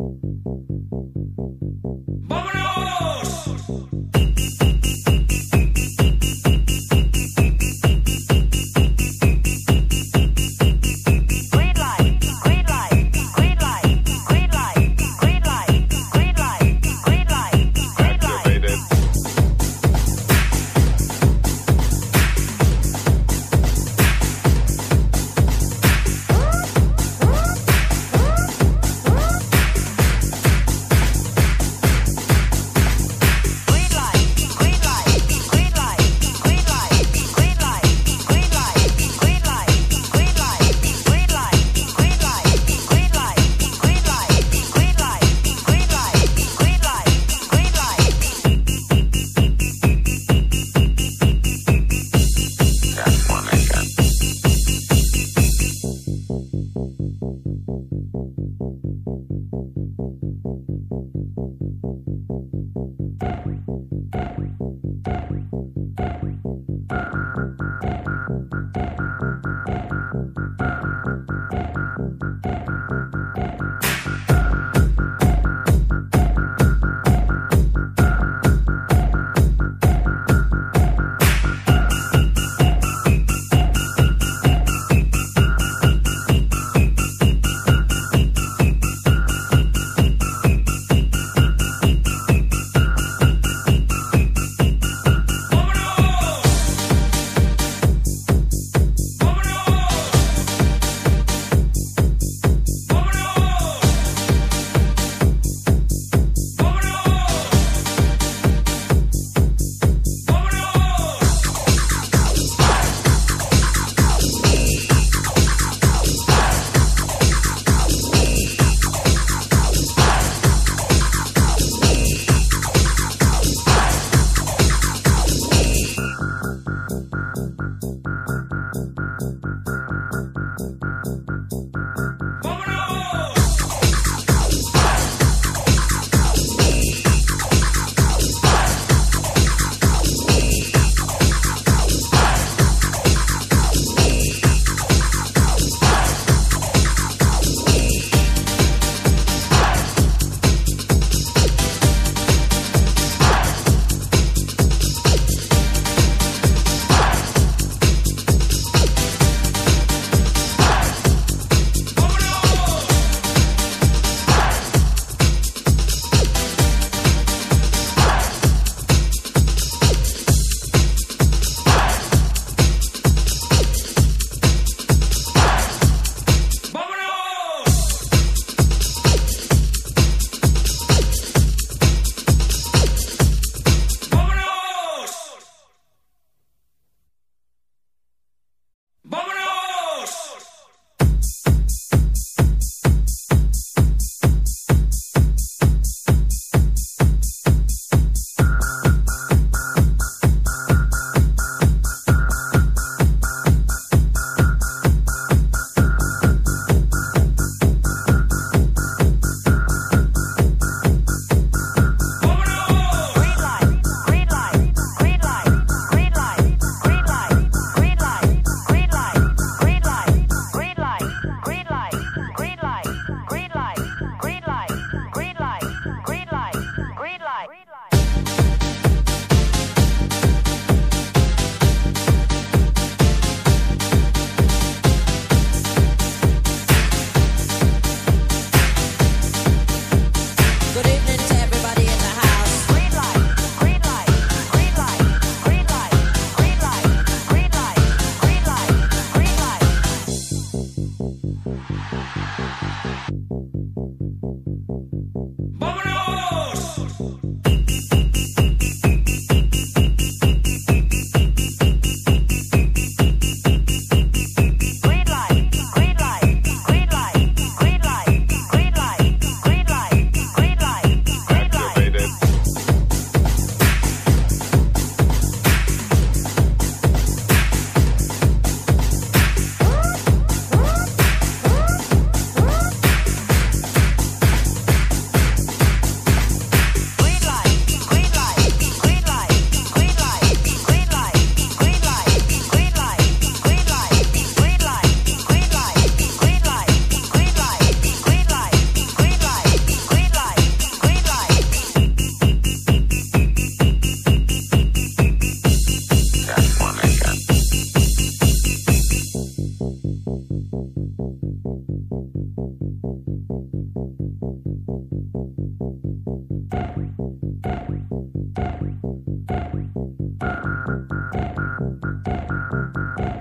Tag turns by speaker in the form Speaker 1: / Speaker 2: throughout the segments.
Speaker 1: Thank you.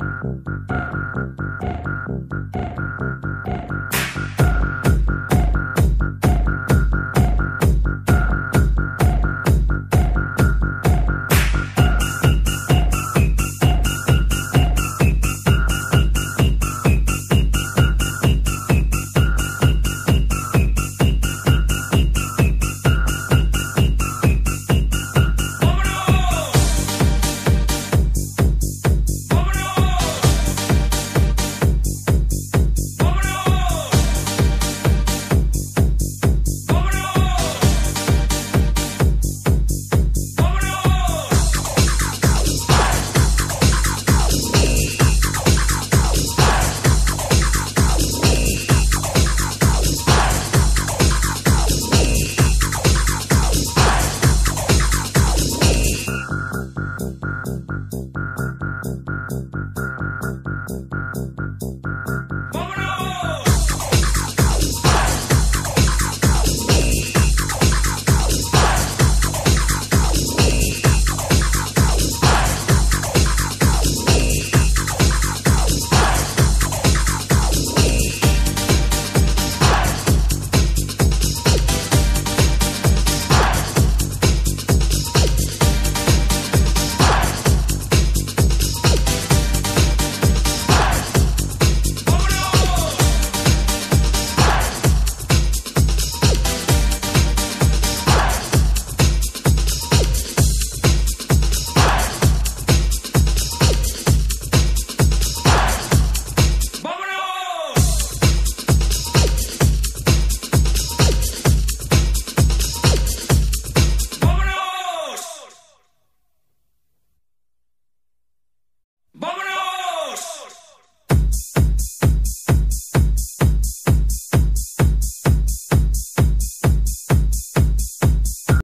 Speaker 1: Música